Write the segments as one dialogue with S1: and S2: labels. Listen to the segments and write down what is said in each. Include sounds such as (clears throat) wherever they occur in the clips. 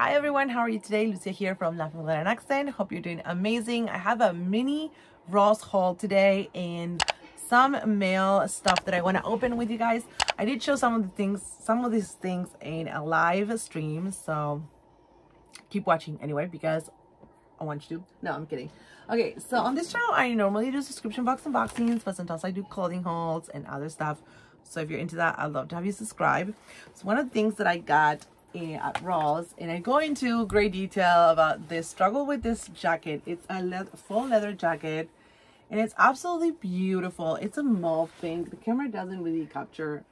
S1: Hi everyone, how are you today? Lucia here from Laughing with an Accent. Hope you're doing amazing. I have a mini Ross haul today and some mail stuff that I want to open with you guys. I did show some of the things, some of these things in a live stream, so keep watching anyway because I want you to. No, I'm kidding. Okay, so on this channel, I normally do subscription box unboxings, but sometimes I do clothing hauls and other stuff. So if you're into that, I'd love to have you subscribe. So one of the things that I got Eh, at Ross, and I go into great detail about this struggle with this jacket. It's a le full leather jacket, and it's absolutely beautiful. It's a mauve pink. The camera doesn't really capture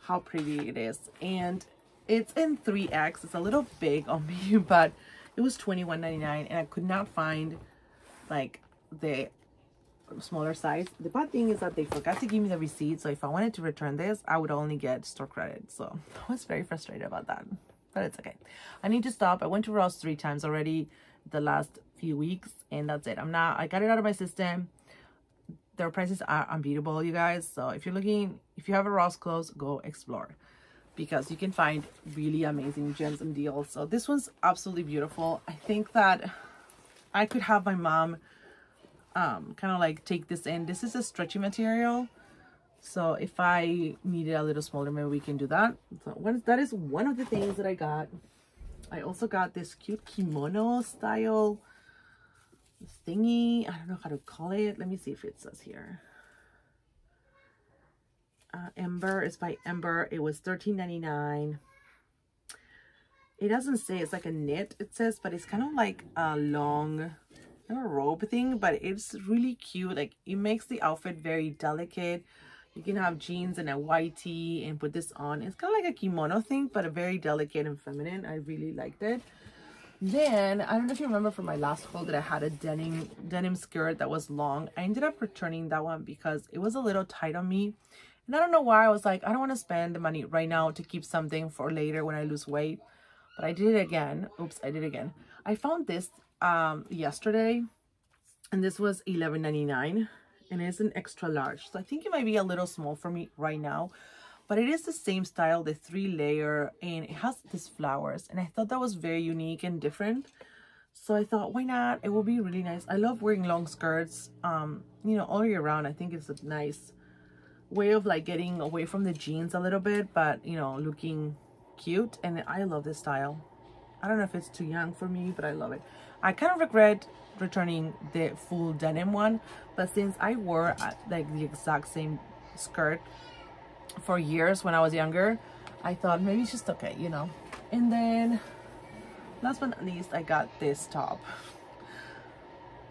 S1: how pretty it is, and it's in 3X. It's a little big on me, (laughs) but it was $21.99, and I could not find like the smaller size. The bad thing is that they forgot to give me the receipt. So if I wanted to return this, I would only get store credit. So (laughs) I was very frustrated about that, but it's okay. I need to stop. I went to Ross three times already the last few weeks and that's it. I'm not, I got it out of my system. Their prices are unbeatable, you guys. So if you're looking, if you have a Ross clothes, go explore because you can find really amazing gems and deals. So this one's absolutely beautiful. I think that I could have my mom um, kind of like take this in. This is a stretchy material. So if I need it a little smaller, maybe we can do that. So one, that is one of the things that I got. I also got this cute kimono style thingy. I don't know how to call it. Let me see if it says here. Uh, Ember is by Ember. It was $13.99. It doesn't say it's like a knit, it says, but it's kind of like a long a robe thing, but it's really cute. Like it makes the outfit very delicate. You can have jeans and a white tee and put this on. It's kind of like a kimono thing, but a very delicate and feminine. I really liked it. Then, I don't know if you remember from my last haul that I had a denim denim skirt that was long. I ended up returning that one because it was a little tight on me. And I don't know why I was like, I don't want to spend the money right now to keep something for later when I lose weight. But I did it again. Oops, I did it again. I found this um, yesterday and this was $11.99 and it's an extra large. So I think it might be a little small for me right now, but it is the same style, the three layer, and it has these flowers. And I thought that was very unique and different. So I thought, why not? It will be really nice. I love wearing long skirts, um, you know, all year round. I think it's a nice way of like getting away from the jeans a little bit, but you know, looking cute. And I love this style. I don't know if it's too young for me, but I love it. I kind of regret returning the full denim one, but since I wore uh, like the exact same skirt for years when I was younger, I thought maybe it's just okay, you know. And then last but not least, I got this top.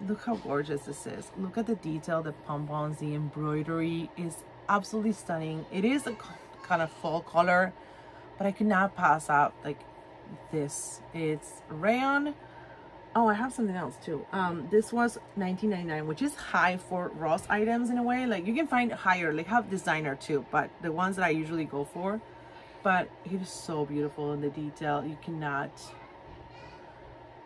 S1: Look how gorgeous this is. Look at the detail, the pom-poms, the embroidery is absolutely stunning. It is a kind of fall color, but I could not pass out like this. It's rayon. Oh, I have something else too. Um, this was 19.99, which is high for Ross items in a way. Like you can find higher, like have designer too, but the ones that I usually go for. But it is so beautiful in the detail. You cannot.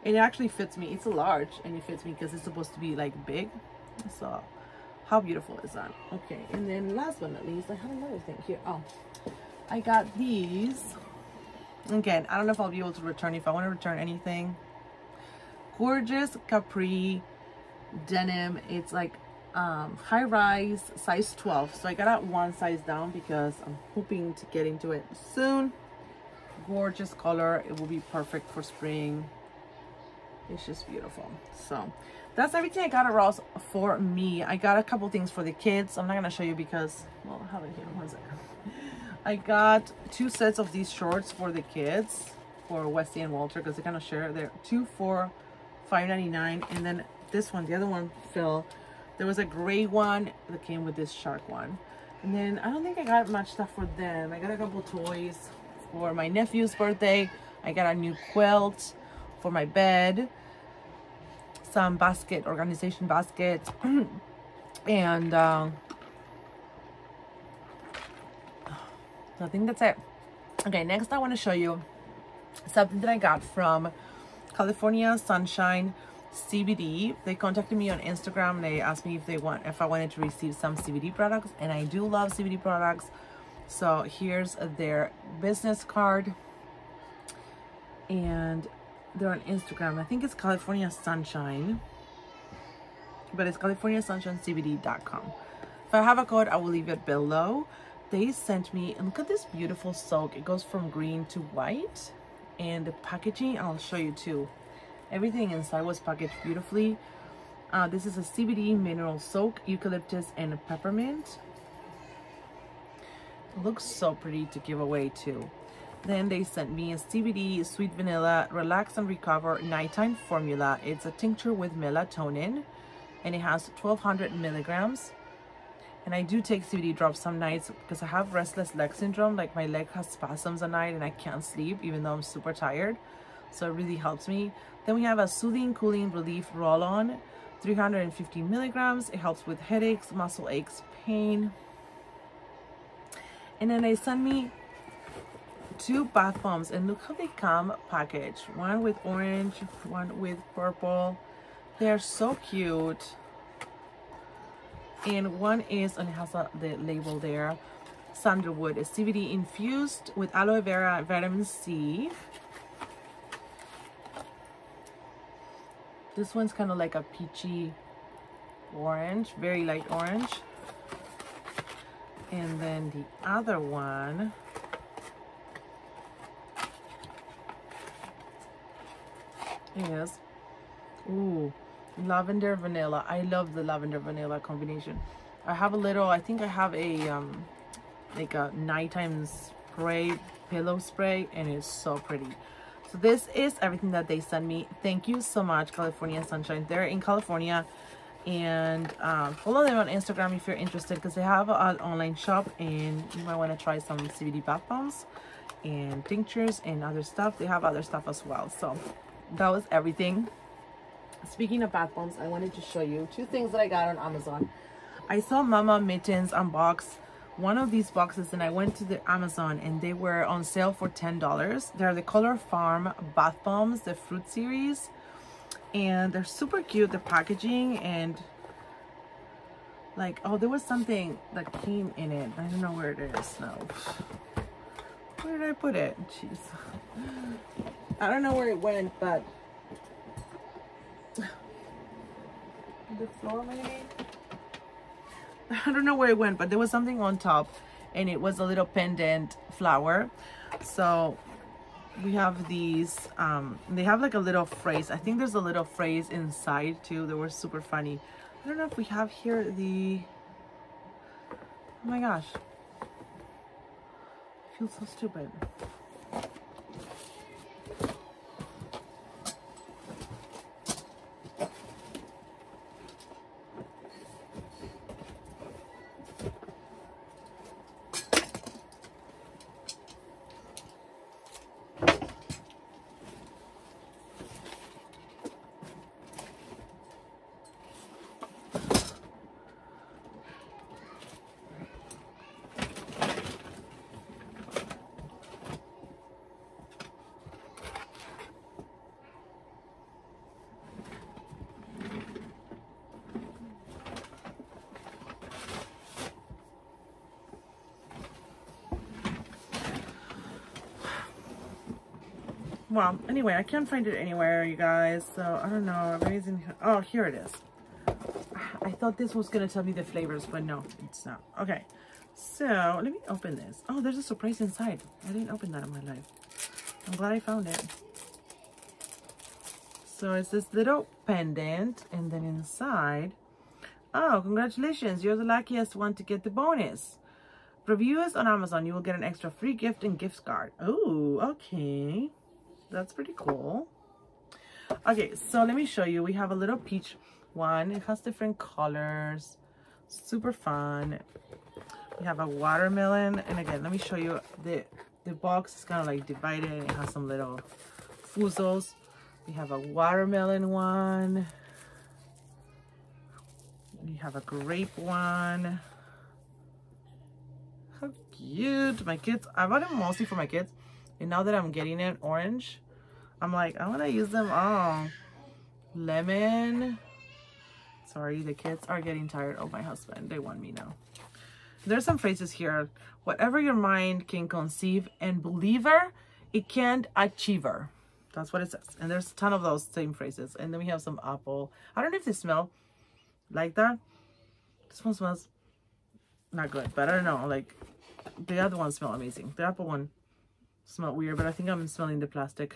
S1: It actually fits me. It's a large, and it fits me because it's supposed to be like big. So, how beautiful is that? Okay, and then last but not least, I have another thing here. Oh, I got these Again, I don't know if I'll be able to return if I want to return anything. Gorgeous capri denim. It's like um, high rise, size 12. So I got out one size down because I'm hoping to get into it soon. Gorgeous color. It will be perfect for spring. It's just beautiful. So that's everything I got at Ross for me. I got a couple things for the kids. I'm not going to show you because, well, I have it here. One second. (laughs) I got two sets of these shorts for the kids for Westy and Walter because they kind of share. They're two for $5.99 and then this one, the other one fell. There was a gray one that came with this shark one. And then I don't think I got much stuff for them. I got a couple toys for my nephew's birthday. I got a new quilt for my bed. Some basket, organization baskets. (clears throat) and uh, So I think that's it. Okay, next I want to show you something that I got from California Sunshine CBD. They contacted me on Instagram. They asked me if they want if I wanted to receive some CBD products, and I do love CBD products. So here's their business card, and they're on Instagram. I think it's California Sunshine, but it's CaliforniaSunshineCBD.com. If I have a code, I will leave it below. They sent me, and look at this beautiful soak. It goes from green to white. And the packaging, I'll show you too. Everything inside was packaged beautifully. Uh, this is a CBD mineral soak, eucalyptus and peppermint. It looks so pretty to give away too. Then they sent me a CBD sweet vanilla relax and recover nighttime formula. It's a tincture with melatonin and it has 1200 milligrams. And I do take CBD drops some nights because I have restless leg syndrome. Like my leg has spasms at night and I can't sleep even though I'm super tired. So it really helps me. Then we have a soothing, cooling relief roll-on, 350 milligrams. It helps with headaches, muscle aches, pain. And then they sent me two bath bombs and look how they come packaged. One with orange, one with purple. They're so cute. And one is, and it has a, the label there, sandalwood. It's CBD infused with aloe vera, vitamin C. This one's kind of like a peachy orange, very light orange. And then the other one is, ooh, lavender vanilla. I love the lavender vanilla combination. I have a little, I think I have a, um, like a nighttime spray, pillow spray, and it's so pretty. So this is everything that they sent me. Thank you so much, California Sunshine. They're in California. And um, follow them on Instagram if you're interested because they have an online shop and you might want to try some CBD bath bombs and tinctures and other stuff. They have other stuff as well. So that was everything. Speaking of bath bombs, I wanted to show you two things that I got on Amazon. I saw Mama Mittens unbox one of these boxes and I went to the Amazon and they were on sale for $10. They're the Color Farm Bath Bombs, the fruit series. And they're super cute, the packaging and like, oh, there was something that came in it. I don't know where it is now. Where did I put it? Jeez. I don't know where it went, but the floor maybe? I don't know where it went, but there was something on top and it was a little pendant flower. So we have these, um, they have like a little phrase. I think there's a little phrase inside too. They were super funny. I don't know if we have here the, oh my gosh. I feel so stupid. Well anyway i can't find it anywhere you guys so i don't know. Amazing oh here it is. I thought this was gonna tell me the flavors but no it's not. Okay so let me open this. Oh there's a surprise inside. I didn't open that in my life. I'm glad i found it. So it's this little pendant and then inside oh congratulations you're the luckiest one to get the bonus. Review us on amazon you will get an extra free gift and gift card. Oh okay that's pretty cool. Okay so let me show you. We have a little peach one it has different colors. Super fun. We have a watermelon. And again let me show you. The the box is kind of like divided. It has some little fuzzles we have a watermelon one. We have a grape one. How cute. My kids i bought it mostly for my kids and now that I'm getting it orange, I'm like, I want to use them all. Lemon. Sorry, the kids are getting tired of my husband. They want me now. There's some phrases here. Whatever your mind can conceive and believe her, it can't achieve her. That's what it says. And there's a ton of those same phrases. And then we have some apple. I don't know if they smell like that. This one smells not good, but I don't know. Like the other ones smell amazing. The apple one smell weird, but I think I'm smelling the plastic.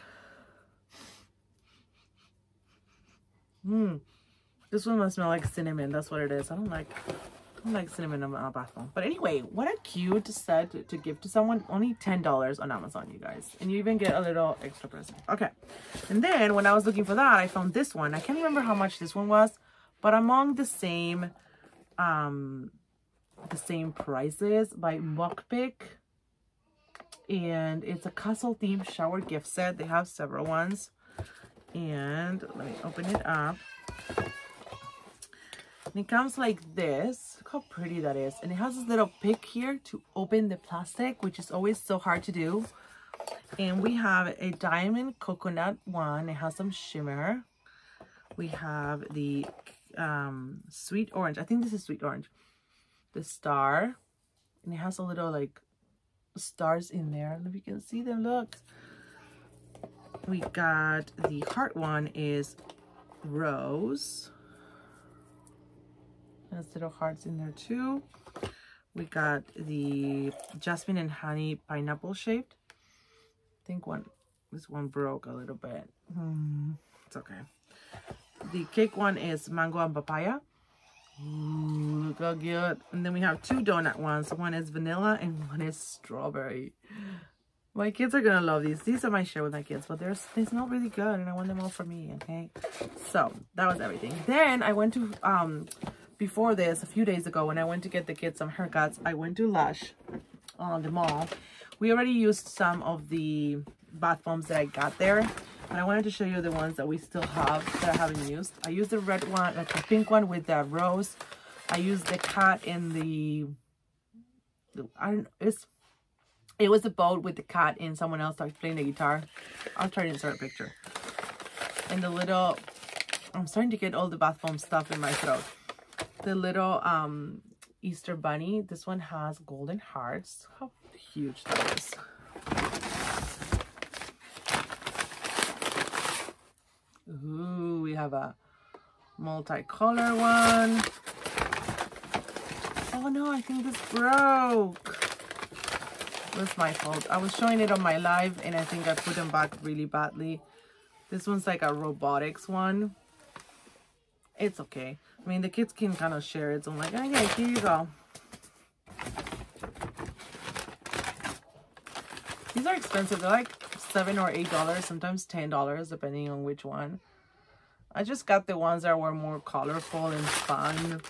S1: Hmm. This one must smell like cinnamon. That's what it is. I don't like I don't like cinnamon on a bath bomb. But anyway, what a cute set to, to give to someone. Only $10 on Amazon, you guys. And you even get a little extra present. Okay. And then when I was looking for that, I found this one. I can't remember how much this one was, but among the same um the same prices by Mockpick. And it's a castle themed shower gift set. They have several ones. And let me open it up. And it comes like this. Look how pretty that is. And it has this little pick here to open the plastic, which is always so hard to do. And we have a diamond coconut one. It has some shimmer. We have the um, sweet orange. I think this is sweet orange. The star. And it has a little like stars in there. if you can see them. Look. We got the heart one is rose. Has little hearts in there too. We got the jasmine and honey pineapple shaped. I think one this one broke a little bit. Hmm, it's okay. The cake one is mango and papaya. Good. And then we have two donut ones. One is vanilla and one is strawberry. My kids are gonna love these. These are my share with my kids, but they're, they smell really good and I want them all for me, okay? So, that was everything. Then I went to um, before this, a few days ago, when I went to get the kids some haircuts, I went to Lush on the mall. We already used some of the bath bombs that I got there, but I wanted to show you the ones that we still have that I haven't used. I used the red one, like the pink one with the rose. I used the cat in the, I don't it's, it was a boat with the cat and someone else like playing the guitar. I'll try to insert a picture. And the little, I'm starting to get all the bath bomb stuff in my throat the little um Easter bunny. This one has golden hearts. How huge that is. Ooh, we have a multicolor one. Oh no, I think this broke. That's my fault. I was showing it on my live and I think I put them back really badly. This one's like a robotics one. It's okay. I mean, the kids can kind of share it. So I'm like, oh, okay, here you go. These are expensive. They're like seven or eight dollars, sometimes ten dollars, depending on which one. I just got the ones that were more colorful and fun.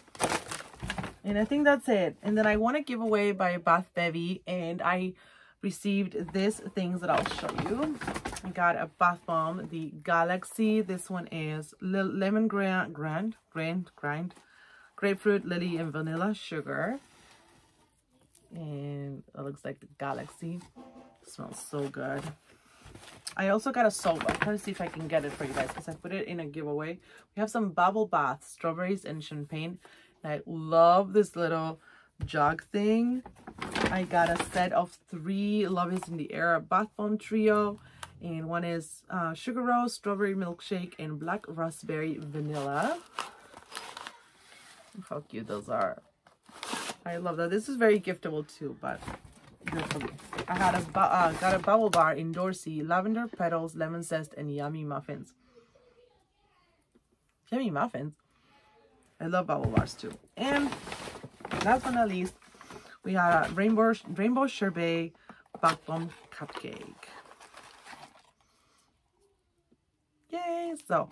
S1: And I think that's it. And then I want to give away by Bath Bevy. And I received these things that I'll show you. I got a bath bomb, the Galaxy. This one is lemon grand, grand, grand, grind, grapefruit, lily, and vanilla sugar. And it looks like the Galaxy. It smells so good. I also got a soap. I'm trying to see if I can get it for you guys because I put it in a giveaway. We have some bubble bath, strawberries and champagne. I love this little jug thing. I got a set of three Love is in the Air bath bomb trio. And one is uh, Sugar Rose, Strawberry Milkshake, and Black Raspberry Vanilla. How cute those are. I love that. This is very giftable too, but I had a uh, got a bubble bar in Dorsey, lavender petals, lemon zest, and yummy muffins. Yummy muffins. I love bubble bars too. And last but not least, we have rainbow rainbow sherbet bath bomb cupcake. Yay! So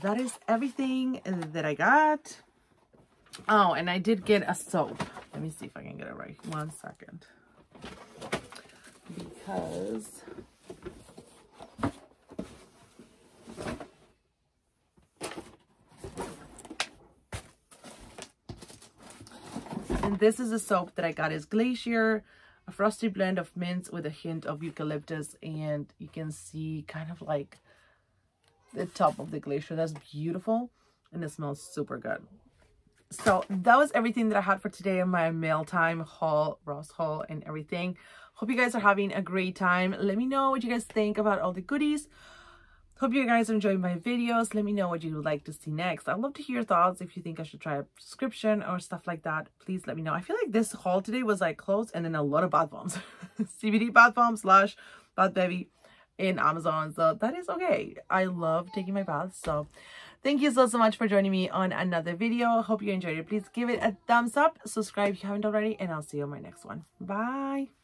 S1: that is everything that I got. Oh, and I did get a soap. Let me see if I can get it right. One second. Because And this is a soap that I got is Glacier, a frosty blend of mint with a hint of eucalyptus. And you can see kind of like the top of the glacier. That's beautiful. And it smells super good. So that was everything that I had for today in my mail time haul, Ross haul and everything. Hope you guys are having a great time. Let me know what you guys think about all the goodies. Hope you guys enjoying my videos. Let me know what you would like to see next. I'd love to hear your thoughts if you think I should try a subscription or stuff like that. Please let me know. I feel like this haul today was like clothes and then a lot of bath bombs. (laughs) CBD bath bomb slash bath baby in Amazon. So that is okay. I love taking my baths. So thank you so, so much for joining me on another video. Hope you enjoyed it. Please give it a thumbs up. Subscribe if you haven't already. And I'll see you on my next one. Bye.